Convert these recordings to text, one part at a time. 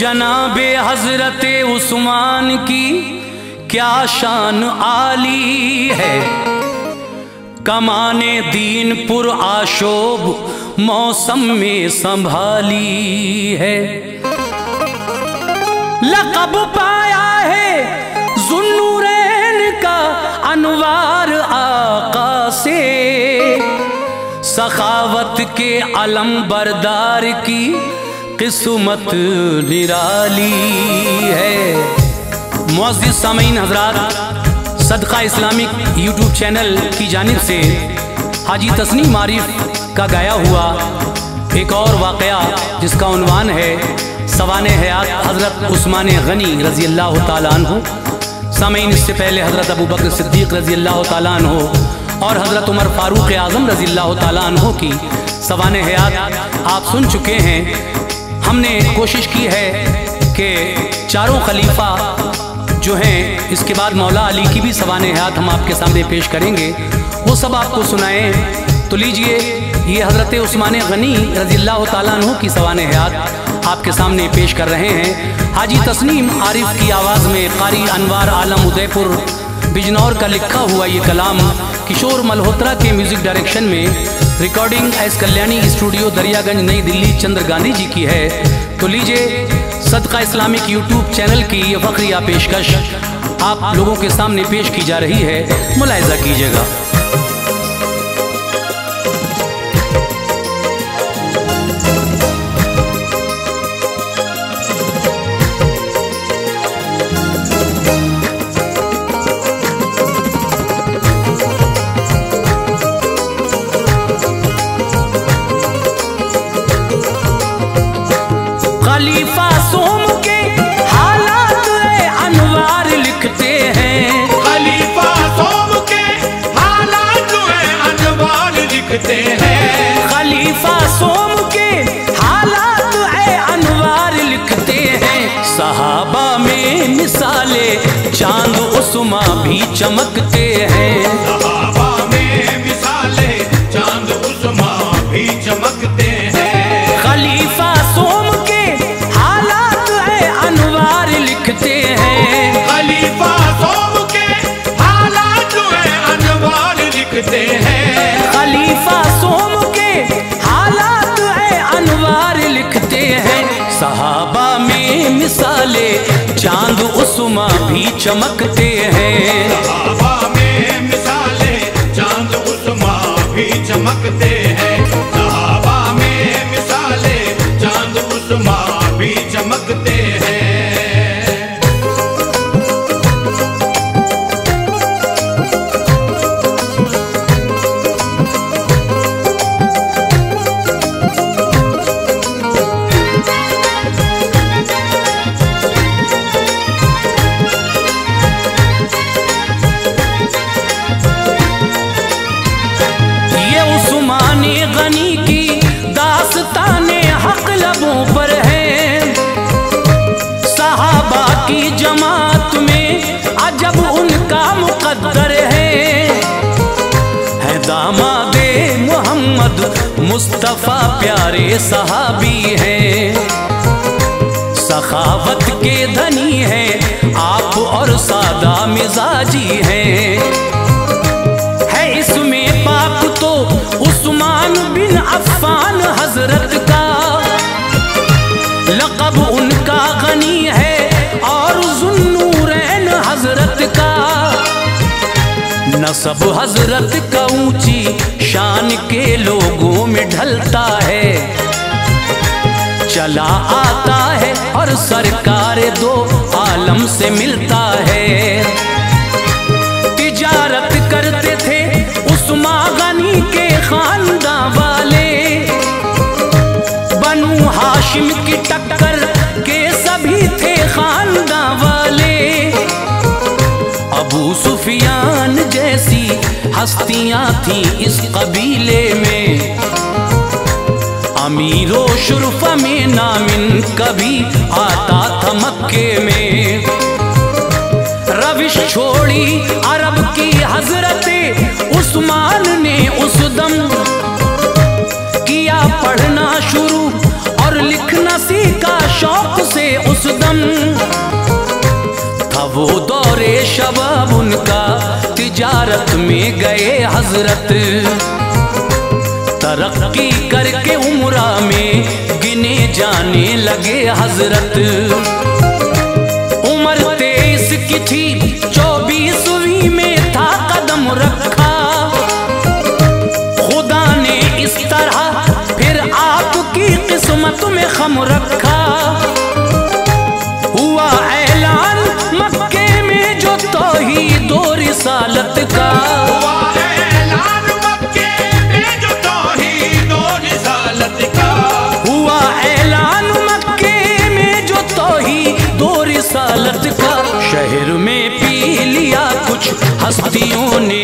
जनाबे हज़रत उस्मान की क्या शान आली है? कमाने दीन पुर आशोभ मौसम में संभाली है। लकब पाया है जुन्नूरैन का अनवार आका से। सखावत के अलम बरदार की किस्मत निराली है। मुआजिज सामीन हजरात, सदका इस्लामिक यूट्यूब चैनल की जानिब से हाजी तस्नीम आरिफ का गाया हुआ एक और वाक़ जिसका उनवान है सवान हयात हज़रत उस्मान गनी रज़ी अल्लाह तु सामीन, इससे पहले हज़रत अबू बकर सिद्दीक रज़ी अल्लाह तु और हज़रत उमर फ़ारूक आज़म रज़ी अल्लाह तु की सवान हयात आप सुन चुके हैं। हमने कोशिश की है कि चारों खलीफा जो हैं, इसके बाद मौला अली की भी सवान हयात हम आपके सामने पेश करेंगे। वो सब आपको सुनाएँ। तो लीजिए, ये हज़रत उस्मान गनी रज़ी अल्लाह की सवान हयात आपके सामने पेश कर रहे हैं। हाजी तस्नीम आरिफ की आवाज़ में कारी अनवार आलम उदयपुर, बिजनौर का लिखा हुआ ये कलाम किशोर मल्होत्रा के म्यूज़िक डायरेक्शन में recording S Kalyani studio Daryaganj New Delhi Chandra Gandhi ji की है तो लीजिए सदका इस्लामिक यूट्यूब चैनल की ये वक्रिया पेशकश आप लोगों के सामने पेश की जा रही है। मुलायजा कीजिएगा। लिखते हैं। खलीफा सोम के हालात ए अनवार लिखते हैं। सहाबा में मिसाले, चाँद उस्मा भी चमकते चमकते हैं। मिसाले चाँद उस भी चमकते प्यारे सहाबी हैं। सखावत के धनी हैं, आप और सादा मिजाजी हैं। है इसमें पाप तो उस्मान बिन अफ़ान हज़रत का। लक़ब उनका गनी है नसब हज़रत का ऊँची शान के लोगों में ढलता है। चला आता है और सरकार दो आलम से मिलता है। तिजारत करते थे उस्मा गनी के खानदान वाले। बनु हाशिम की टक्कर हस्तियाँ थी इस कबीले में। अमीरो शुरफ में नामिन कभी आता था मक्के में। रविश छोड़ी अरब की हज़रत उस्मान ने उस दम किया पढ़ना शुरू और लिखना सीखा शौक से उस दम। वो दौरे शबाब उनका तिजारत में गए हज़रत। तरक्की करके उम्रा में गिने जाने लगे हज़रत। उम्र तेईस की थी, चौबीसवीं में था कदम रखा। खुदा ने इस तरह फिर आपकी किस्मत में खम रखा। का। हुआ ऐलान मक्के में जो रिसालत का। शहर में पी लिया कुछ हस्तियों ने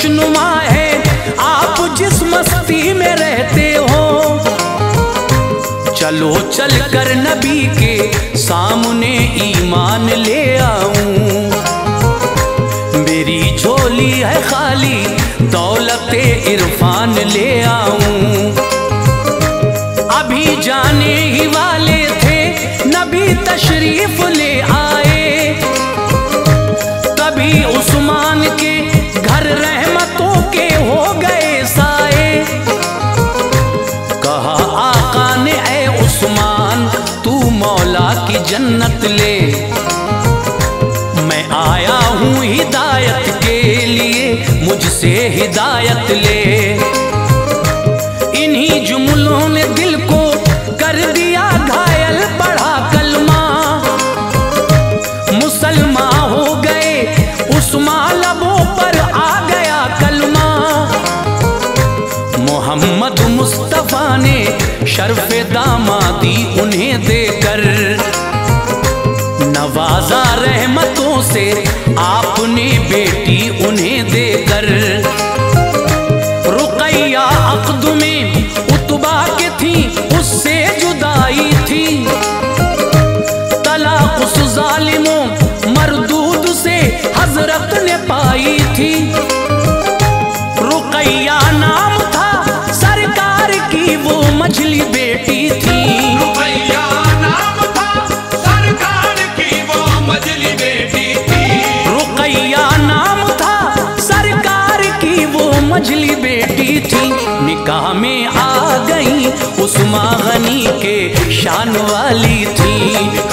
खुशनुमा है। आप जिस मस्ती में रहते हो, चलो चल कर नबी के सामने ईमान ले आऊँ। मेरी झोली है खाली, दौलत इरफान ले आऊँ। अभी जाने ही वाले थे, नबी तशरीफ़ ले आए जन्नत ले। मैं आया हूँ हिदायत के लिए, मुझसे हिदायत ले। इन्हीं जुमलों ने दिल को कर दिया घायल, पढ़ा कलमा। मुसलमान हो गए उस्मान लबों पर आ गया कलमा। मोहम्मद मुस्तफ़ा ने शर्फ दामादी उन्हें देकर नवाजा रहमतों से आपने बेटी उन्हें देकर। रुकैया अक्द में उतबा के थी, उससे जुदाई थी। तलाक उस जालिमों मरदूद से हज़रत ने पाई थी। रुकैया नाम था सरकार की, वो मछली बेटी थी। उस्मा गनी के शान वाली थी।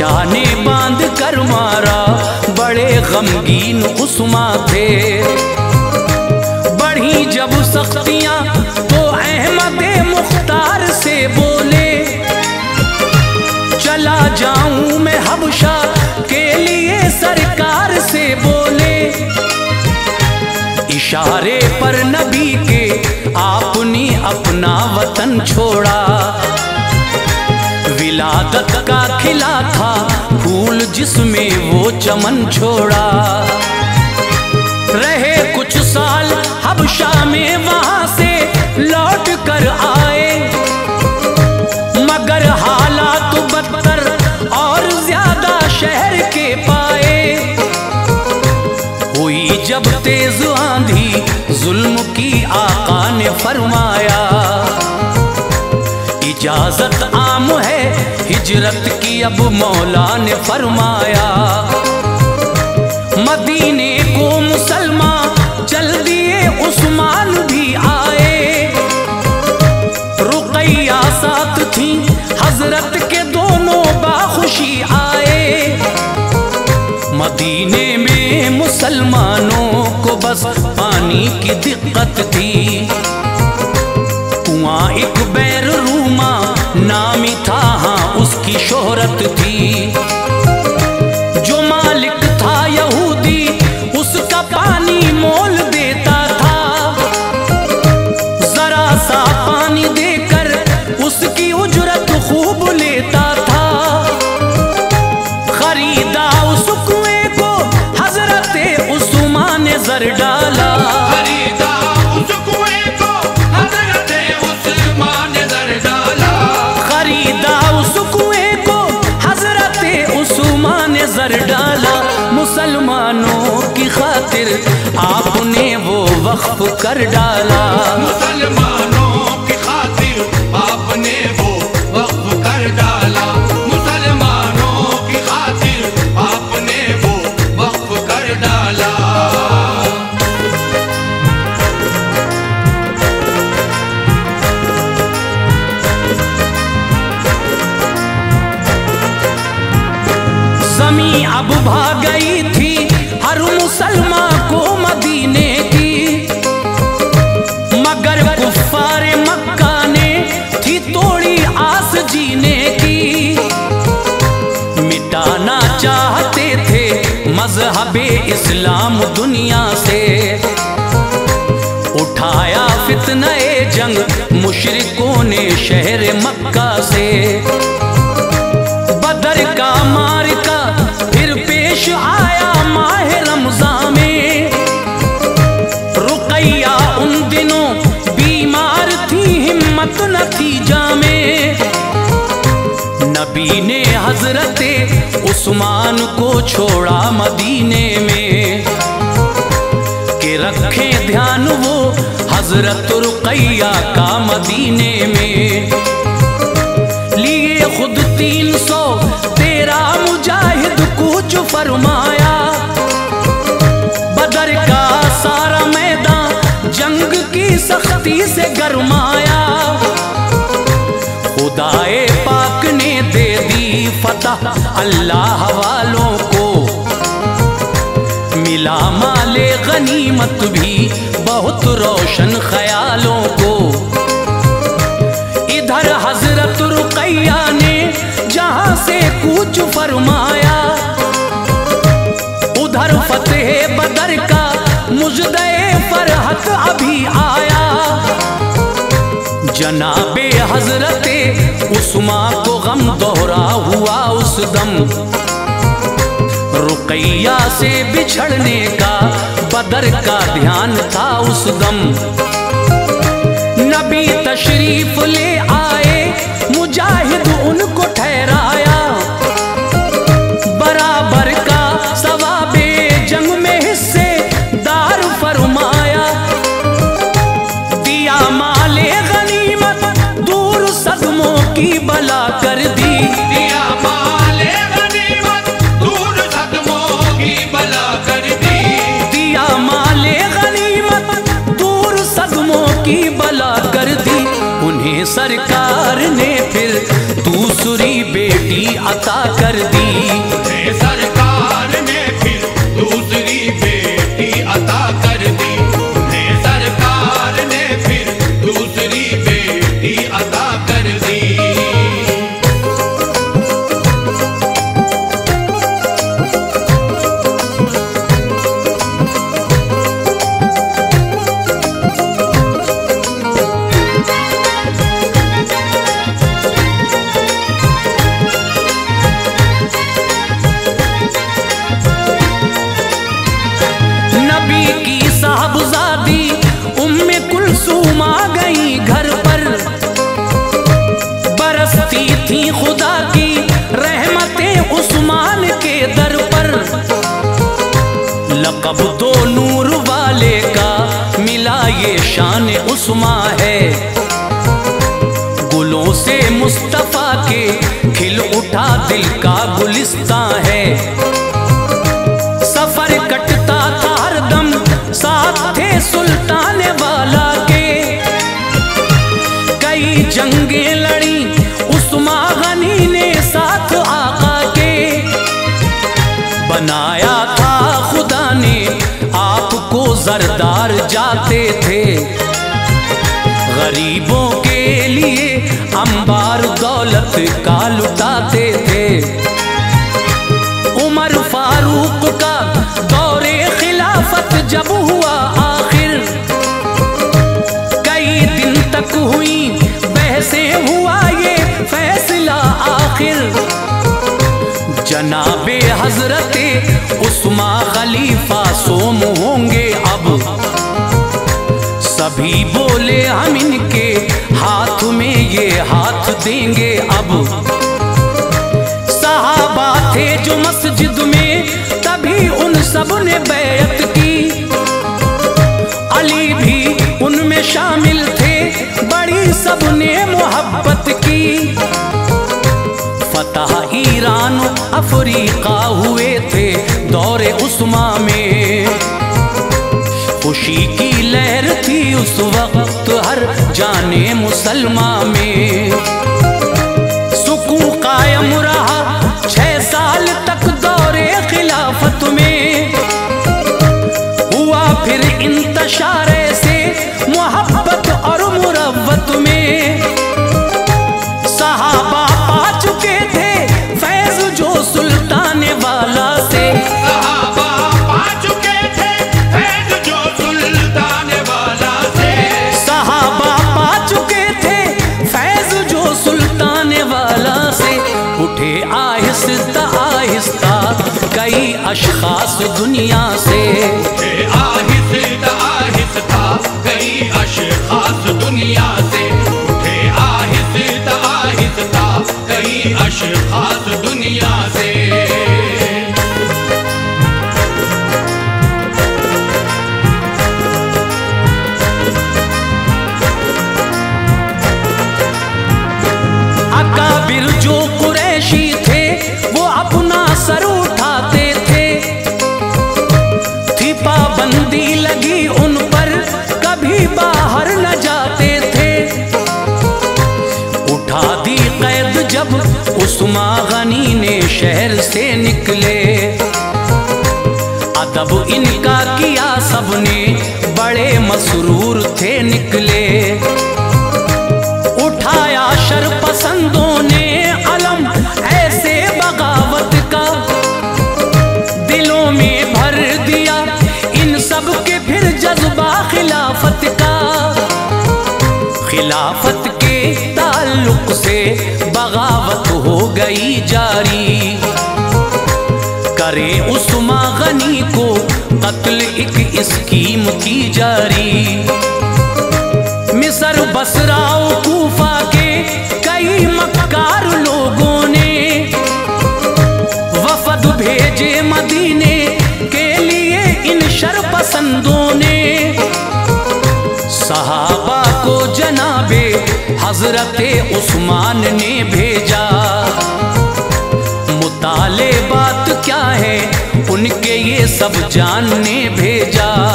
ने बाँध कर मारा, बड़े गमगीन उस्मा थे बढ़ी जब सख्तियाँ तो अहमद मुख्तार से बोले, चला जाऊँ मैं हबशा के लिए सरकार से बोले। इशारे पर नबी के, आपने अपना वतन छोड़ा। विलादत का खिला था, फूल जिसमें वो चमन छोड़ा। रहे कुछ साल हबशा में वहाँ से, लौट कर आए। मगर हालात बदतर और ज़्यादा शहर के पाए। हुई जब तेज आंधी, जुल्म की आका ने फरमाया, इजाज़त आम है हिजरत की अब मौला ने फरमाया, मदीने को मुसलमान चल दिए उस्मान भी आए। रुकैया साथ थी, हज़रत के दोनों बाखुशी आए। मदीने में मुसलमानों को बस पानी की दिक्कत थी। थी आपने वो वक्फ कर डाला। मज़हब इस्लाम दुनिया से। उठाया फितने जंग मुशरिकों ने शहर मक्का से। बदर का मारका, फिर पेश आया माह रमज़ान में। रुकैया उन दिनों बीमार थी हिम्मत न थी जामे नबी ने हज़रत उस्मान को छोड़ा मदीने में। के रखे ध्यान वो हज़रत रुकैया का मदीने में। लिए खुद तीन सौ, तेरा मुजाहिद कुछ फरमाया। बदर का सारा मैदान जंग की सख्ती से गरमाया। अल्लाह वालों को। मिला माले गनीमत भी, बहुत रोशन ख्यालों को। इधर हज़रत रुकैया ने जहाँ से कूच फरमाया, उधर फतेह बदर का मुजदे फरहत अभी आया। जनाबे हज़रत उस्मा को गम दोहरा हुआ उस दम। रुकैया से बिछड़ने का बदर का ध्यान था उस दम। नबी तशरीफ़ ले अता कर दी। गरीबों के लिए अंबार दौलत का लुटाते थे। उमर फारूक का दौरे खिलाफत जब हुआ आखिर। कई दिन तक हुई बहसे, हुआ ये फैसला आखिर। जनाबे हजरते सभी बोले हम इनके हाथ में ये हाथ देंगे अब। साहबा थे जो मस्जिद में, तभी उन सबने बैत की। अली भी उनमें शामिल थे, बड़ी सबने मोहब्बत की। फतह ईरान अफ्रीका हुए थे दौरे उस्मा में। खुशी की थी उस वक्त हर जाने मुसलमान में। सुकून कायम रहा अशखास दुनिया शहर से निकले। अदब इनका किया सबने, बड़े मसरूर थे निकले। उठाया शर पसंदों ने अलम, ऐसे बगावत का दिलों में भर दिया। इन सब के फिर जज्बा खिलाफत का। खिलाफत से बगावत हो गई जारी। करे उस्मा गनी को कत्ल एक स्कीम की जारी। मिसर बसराओ कूफा के कई मक्कार लोगों ने वफद भेजे मदीने के लिए इन शर पसंदों हज़रत उस्मान ने भेजा। मुताले बात क्या है? उनके ये सब जान ने भेजा।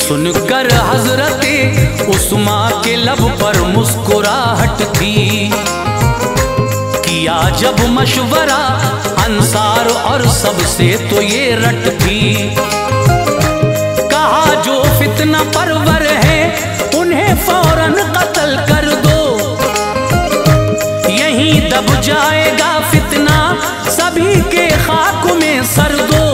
सुनकर हज़रत उस्मा के लब पर मुस्कुराहट थी। किया जब मशवरा, अंसार और सबसे तो ये रट थी। कहा, जो फितना परवर है, उन्हें फ़ौरन कत्ल कर दो। यहीं दब जाएगा फितना, सभी के खाक में सर दो।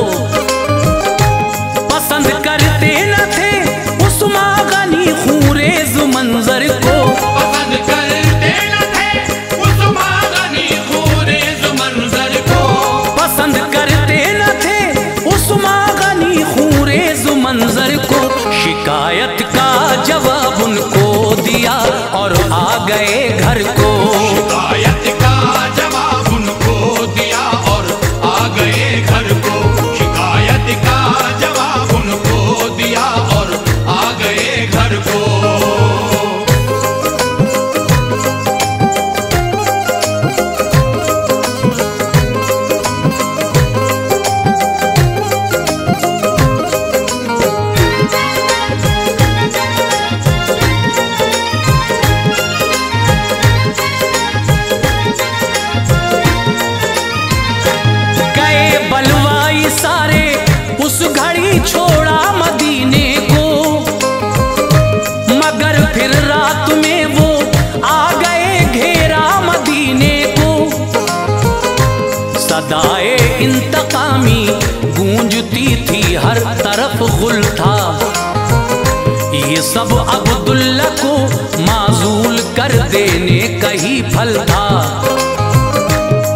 घर को फल था।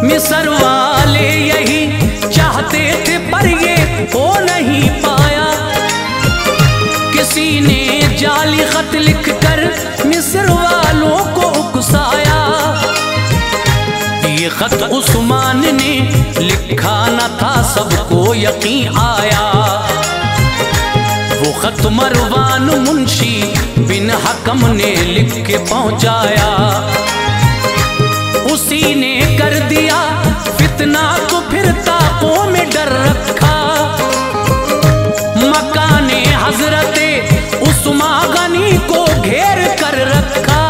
मिसर वाले यही चाहते थे, पर ये हो नहीं पाया। किसी ने जाली खत लिख कर मिस्र वालों को उकसाया। ये खत उस्मान ने लिखा न था, सबको यकीन आया। वो खत मरवान मुंशी बिन हकम ने लिख के पहुँचाया। उसी ने कर दिया। फितना को फिर ताकों में डर रखा। मकाने हजरते उस्मा गनी को घेर कर रखा।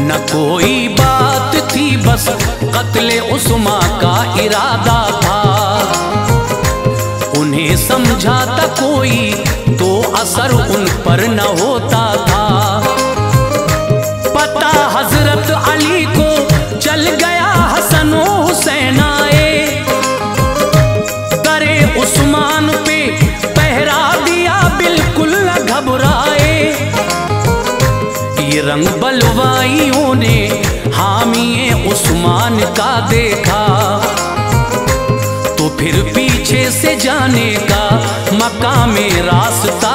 न कोई बात थी, बस कत्ले उस्मा का इरादा था। उन्हें समझाता कोई तो असर उन पर न होता था। रंग बलवाइयों ने हामी उस्मान का देखा। तो फिर पीछे से जाने का मकाम रास्ता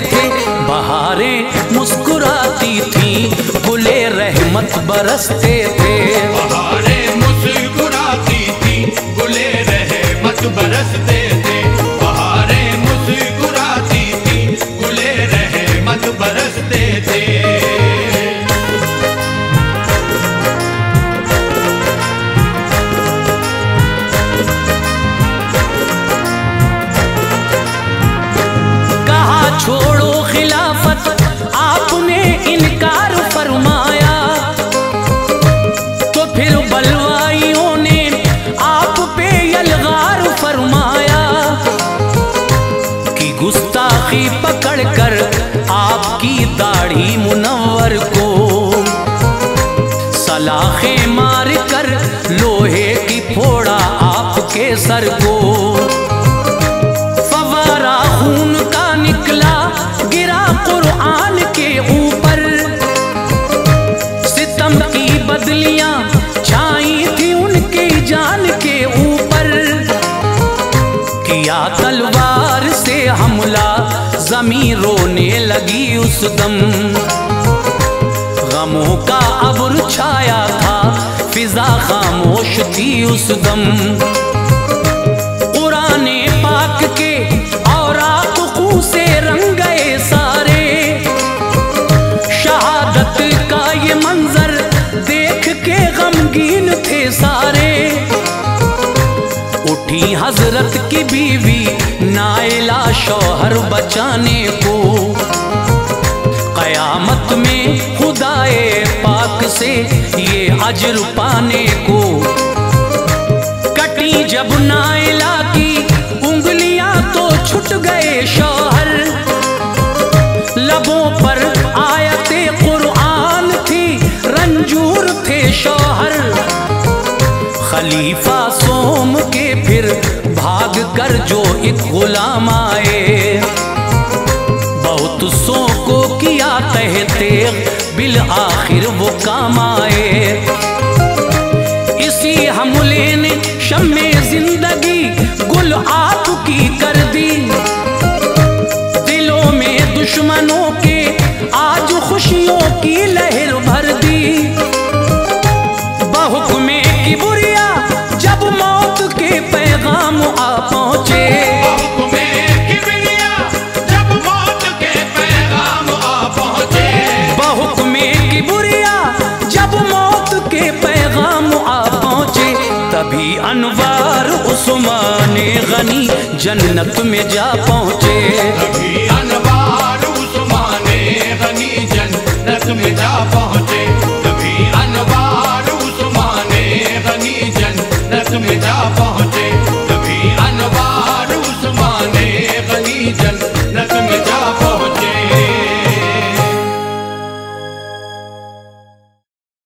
थे। बहारें मुस्कुराती थी गुले रहमत बरसते थे। बहारें सर को। फवारा खून का निकला, गिरा कुरान के ऊपर। सितम की बदलियाँ छाई थी उनकी जान के ऊपर। किया तलवार से हमला, ज़मीन रोने लगी उस दम। गमों का अब्र छाया था, फिजा खामोश थी उस दम। उठी हज़रत की बीवी नायला शोहर बचाने को। कयामत में खुदाए पाक से ये अजर पाने को। कटी जब नायला की उंगलियाँ तो छुट गए शौहर जो एक गुलाम आए। बहुत सो को किया तहते बिल आखिर वो काम आए। कभी अनवार उस्मान गनी जन्नत में जा पहुँचे।